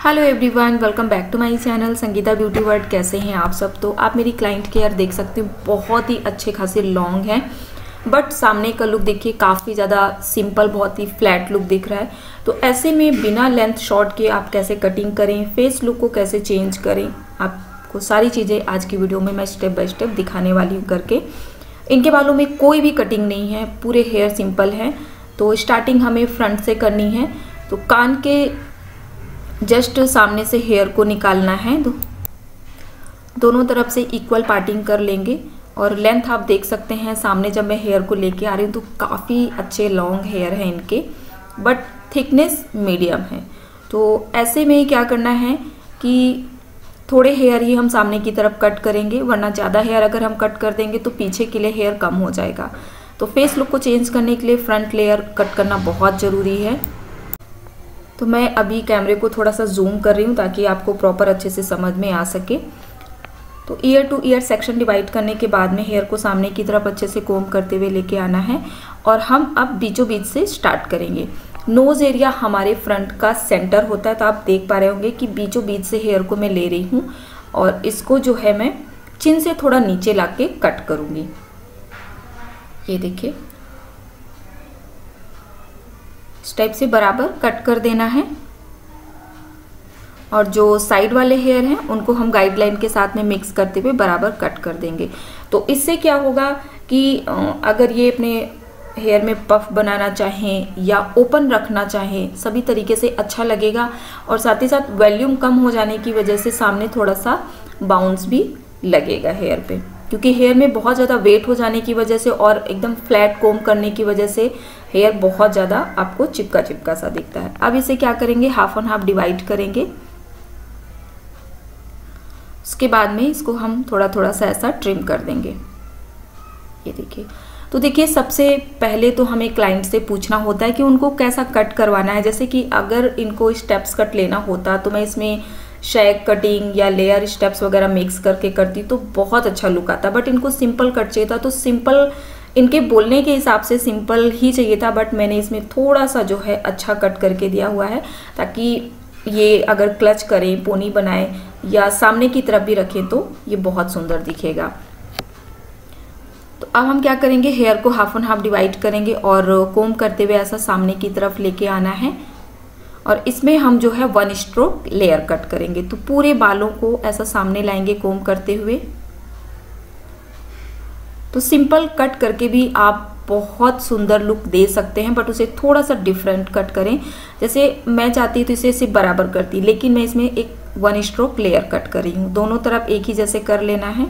Hello everyone welcome back to my channel Sangeeta beauty world कैसे हैं आप सब? तो आप मेरी क्लाइंट केयर देख सकते हो, बहुत ही अच्छे खासे लॉन्ग हैं। बट सामने का लुक देखिए, काफ़ी ज़्यादा सिंपल बहुत ही फ्लैट लुक दिख रहा है। तो ऐसे में बिना लेंथ शॉर्ट के आप कैसे कटिंग करें फेस लुक को कैसे चेंज करें, आपको सारी चीज़ें आज की वीडियो में मैं स्टेप बाय स्टेप दिखाने वाली हूँ करके। इनके बालों में कोई भी कटिंग नहीं है, पूरे हेयर सिंपल हैं। तो स्टार्टिंग हमें फ्रंट से करनी है। तो कान के जस्ट सामने से हेयर को निकालना है दो, दोनों तरफ़ से इक्वल पार्टिंग कर लेंगे और लेंथ आप देख सकते हैं सामने जब मैं हेयर को लेके आ रही हूँ तो काफ़ी अच्छे लॉन्ग हेयर हैं इनके बट थिकनेस मीडियम है। तो ऐसे में क्या करना है कि थोड़े हेयर ही हम सामने की तरफ़ कट करेंगे वरना ज़्यादा हेयर अगर हम कट कर देंगे तो पीछे के लिए हेयर कम हो जाएगा। तो फेस लुक को चेंज करने के लिए फ्रंट लेयर कट करना बहुत ज़रूरी है। तो मैं अभी कैमरे को थोड़ा सा जूम कर रही हूँ ताकि आपको प्रॉपर अच्छे से समझ में आ सके। तो ear to ear section divide करने के बाद में हेयर को सामने की तरफ़ अच्छे से कोम करते हुए लेके आना है और हम अब बीचों बीच से स्टार्ट करेंगे। नोज़ एरिया हमारे फ्रंट का सेंटर होता है तो आप देख पा रहे होंगे कि बीचों बीच से हेयर को मैं ले रही हूँ और इसको जो है मैं चिन से थोड़ा नीचे ला के कट करूँगी। ये देखिए टाइप से बराबर कट कर देना है। और जो साइड वाले हेयर हैं, उनको हम गाइडलाइन के साथ में मिक्स करते हुए बराबर कट कर देंगे। तो इससे क्या होगा कि अगर ये अपने हेयर में पफ बनाना चाहें या ओपन रखना चाहें, सभी तरीके से अच्छा लगेगा। और साथ ही साथ वॉल्यूम कम हो जाने की वजह से सामने थोड़ा सा बाउंस भी लगेगा हेयर पे। क्योंकि हेयर में बहुत ज़्यादा वेट हो जाने की वजह से और एकदम फ्लैट कोम करने की वजह से हेयर बहुत ज़्यादा आपको चिपका चिपका सा दिखता है। अब इसे क्या करेंगे? हाफ़ एंड हाफ़ डिवाइड करेंगे। उसके बाद में इसको हम थोड़ा थोड़ा सा ऐसा ट्रिम कर देंगे। ये देखिए। तो देखिए, सबसे पहले तो हमें क्लाइंट से पूछना होता है कि उनको कैसा कट करवाना है। जैसे कि अगर इनको स्टेप्स कट लेना होता तो मैं इसमें शेक कटिंग या लेयर स्टेप्स वगैरह मिक्स करके करती तो बहुत अच्छा लुक आता। बट इनको सिंपल कट चाहिए था तो सिंपल इनके बोलने के हिसाब से सिंपल ही चाहिए था बट मैंने इसमें थोड़ा सा जो है अच्छा कट करके दिया हुआ है, ताकि ये अगर क्लच करें पोनी बनाए, या सामने की तरफ़ भी रखें तो ये बहुत सुंदर दिखेगा। तो अब हम क्या करेंगे? हेयर को हाफ़ एंड हाफ़ डिवाइड करेंगे और कोम करते हुए ऐसा सामने की तरफ़ लेके आना है। और इसमें हम जो है वन स्ट्रोक लेयर कट करेंगे। तो पूरे बालों को ऐसा सामने लाएँगे कोम करते हुए। तो सिंपल कट करके भी आप बहुत सुंदर लुक दे सकते हैं बट उसे थोड़ा सा डिफरेंट कट करें। जैसे मैं चाहती तो इसे सिर्फ़ बराबर करती, लेकिन मैं इसमें एक वन स्ट्रोक लेयर कट कर रही हूँ। दोनों तरफ़ एक ही जैसे कर लेना है।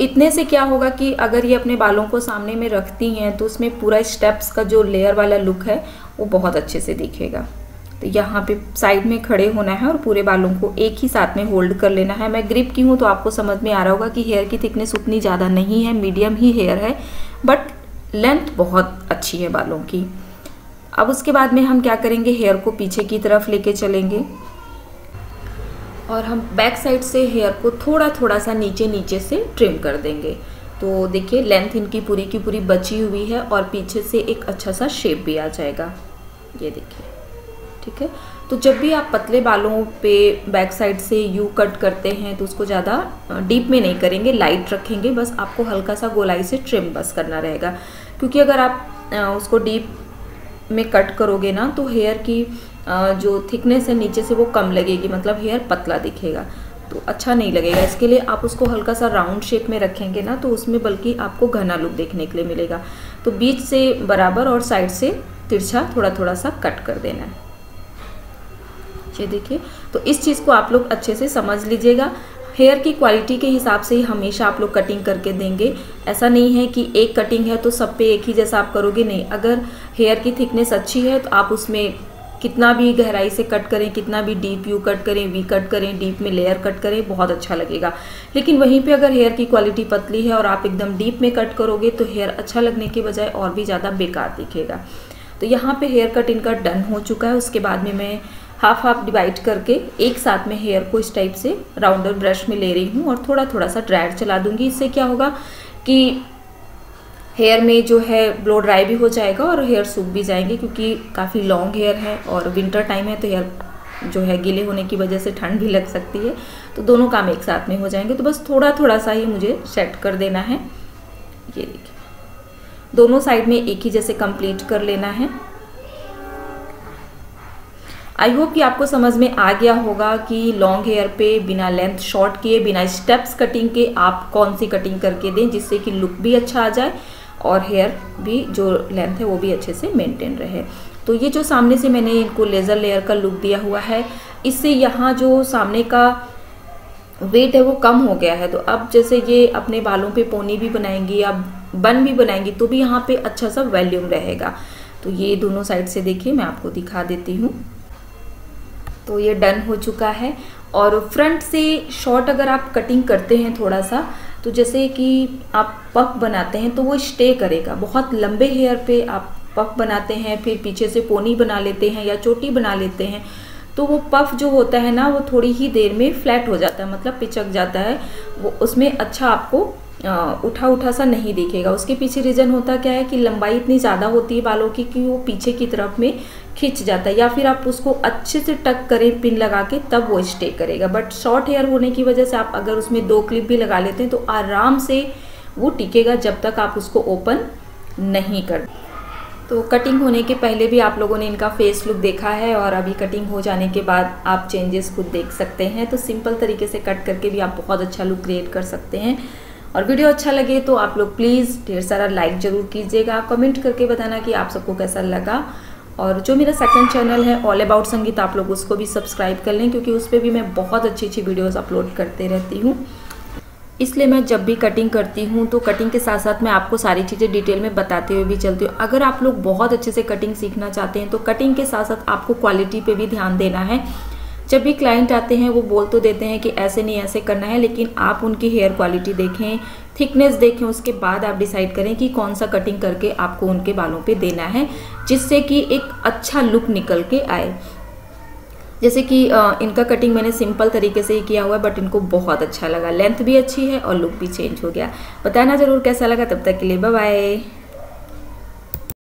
इतने से क्या होगा कि अगर ये अपने बालों को सामने में रखती हैं तो उसमें पूरा स्टेप्स का जो लेयर वाला लुक है, वो बहुत अच्छे से दिखेगा। तो यहाँ पे साइड में खड़े होना है और पूरे बालों को एक ही साथ में होल्ड कर लेना है। मैं ग्रिप की हूँ तो आपको समझ में आ रहा होगा कि हेयर की थिकनेस उतनी ज़्यादा नहीं है मीडियम ही हेयर है बट लेंथ बहुत अच्छी है बालों की। अब उसके बाद में हम क्या करेंगे? हेयर को पीछे की तरफ़ लेके चलेंगे। और हम बैक साइड से हेयर को थोड़ा थोड़ा सा नीचे नीचे से ट्रिम कर देंगे। तो देखिए लेंथ इनकी पूरी की पूरी बची हुई है और पीछे से एक अच्छा सा शेप भी आ जाएगा। ये देखिए, ठीक है? तो जब भी आप पतले बालों पे बैक साइड से यू कट करते हैं तो उसको ज़्यादा डीप में नहीं करेंगे लाइट रखेंगे। बस आपको हल्का सा गोलाई से ट्रिम बस करना रहेगा। क्योंकि अगर आप उसको डीप में कट करोगे ना तो हेयर की जो थिकनेस है नीचे से वो कम लगेगी मतलब हेयर पतला दिखेगा। तो अच्छा नहीं लगेगा। इसके लिए आप उसको हल्का सा राउंड शेप में रखेंगे ना तो उसमें बल्कि आपको घना लुक देखने के लिए मिलेगा। तो बीच से बराबर और साइड से तिरछा थोड़ा थोड़ा सा कट कर देना है। ये देखिए तो इस चीज़ को आप लोग अच्छे से समझ लीजिएगा। हेयर की क्वालिटी के हिसाब से ही हमेशा आप लोग कटिंग करके देंगे। ऐसा नहीं है कि एक कटिंग है तो सब पे एक ही जैसा आप करोगे, नहीं। अगर हेयर की थिकनेस अच्छी है तो आप उसमें कितना भी गहराई से कट करें, कितना भी डीप यू कट करें वी कट करें डीप में लेयर कट करें, बहुत अच्छा लगेगा। लेकिन वहीं पे अगर हेयर की क्वालिटी पतली है और आप एकदम डीप में कट करोगे तो हेयर अच्छा लगने के बजाय और भी ज़्यादा बेकार दिखेगा। तो यहाँ पे हेयर कट इनका डन हो चुका है, उसके बाद में मैं हाफ़ हाफ़ डिवाइड करके एक साथ में हेयर को इस टाइप से राउंडर ब्रश में ले रही हूँ और थोड़ा थोड़ा सा ड्रायर चला दूँगी। इससे क्या होगा कि हेयर में जो है ब्लो ड्राई भी हो जाएगा और हेयर सूख भी जाएँगे क्योंकि काफ़ी लॉन्ग हेयर है और विंटर टाइम है तो हेयर जो है गीले होने की वजह से ठंड भी लग सकती है। तो दोनों काम एक साथ में हो जाएँगे। तो बस थोड़ा थोड़ा सा ही मुझे सेट कर देना है। ये देखिए। दोनों साइड में एक ही जैसे कंप्लीट कर लेना है। आई होप कि आपको समझ में आ गया होगा कि लॉन्ग हेयर पे बिना लेंथ शॉर्ट किए, बिना स्टेप्स कटिंग के आप कौन सी कटिंग करके दें जिससे कि लुक भी अच्छा आ जाए और हेयर भी जो लेंथ है वो भी अच्छे से मेंटेन रहे। तो ये जो सामने से मैंने इनको लेज़र लेयर का लुक दिया हुआ है, इससे यहाँ जो सामने का वेट है वो कम हो गया है। तो अब जैसे ये अपने बालों पे पोनी भी बनाएँगी या बन भी बनाएँगी तो भी यहाँ पे अच्छा सा वॉल्यूम रहेगा। तो ये दोनों साइड से देखिए मैं आपको दिखा देती हूँ। तो ये डन हो चुका है। और फ्रंट से शॉर्ट अगर आप कटिंग करते हैं थोड़ा सा तो जैसे कि आप पफ बनाते हैं तो वो स्टे करेगा। बहुत लंबे हेयर पे आप पफ बनाते हैं, फिर पीछे से पोनी बना लेते हैं या चोटी बना लेते हैं तो वो पफ जो होता है ना, वो थोड़ी ही देर में फ्लैट हो जाता है मतलब पिचक जाता है। वो उसमें अच्छा आपको उठा उठा सा नहीं दिखेगा। उसके पीछे रीज़न होता क्या है कि लंबाई इतनी ज़्यादा होती है बालों की कि वो पीछे की तरफ़ में खिंच जाता है या फिर आप उसको अच्छे से टक करें, पिन लगा के, तब वो स्टे करेगा। बट शॉर्ट हेयर होने की वजह से आप अगर उसमें दो क्लिप भी लगा लेते हैं तो आराम से वो टिकेगा जब तक आप उसको ओपन नहीं कर। तो कटिंग होने के पहले भी आप लोगों ने इनका फेस लुक देखा है और अभी कटिंग हो जाने के बाद आप चेंजेस खुद देख सकते हैं। तो सिंपल तरीके से कट करके भी आप बहुत अच्छा लुक क्रिएट कर सकते हैं। और वीडियो अच्छा लगे तो आप लोग प्लीज़ ढेर सारा लाइक ज़रूर कीजिएगा। कमेंट करके बताना कि आप सबको कैसा लगा। और जो मेरा सेकंड चैनल है ऑल अबाउट संगीत आप लोग उसको भी सब्सक्राइब कर लें, क्योंकि उस पर भी मैं बहुत अच्छी अच्छी वीडियोस अपलोड करते रहती हूँ। इसलिए मैं जब भी कटिंग करती हूँ तो कटिंग के साथ साथ मैं आपको सारी चीज़ें डिटेल में बताते हुए भी चलती हूँ। अगर आप लोग बहुत अच्छे से कटिंग सीखना चाहते हैं तो कटिंग के साथ साथ आपको क्वालिटी पर भी ध्यान देना है। जब भी क्लाइंट आते हैं, वो बोल तो देते हैं कि ऐसे नहीं, ऐसे करना है, लेकिन आप उनकी हेयर क्वालिटी देखें थिकनेस देखें, उसके बाद आप डिसाइड करें कि कौन सा कटिंग करके आपको उनके बालों पे देना है, जिससे कि एक अच्छा लुक निकल के आए। जैसे कि इनका कटिंग मैंने सिंपल तरीके से ही किया हुआ है बट इनको बहुत अच्छा लगा। लेंथ भी अच्छी है और लुक भी चेंज हो गया। बताना ज़रूर कैसा लगा, तब तक के लिए बाय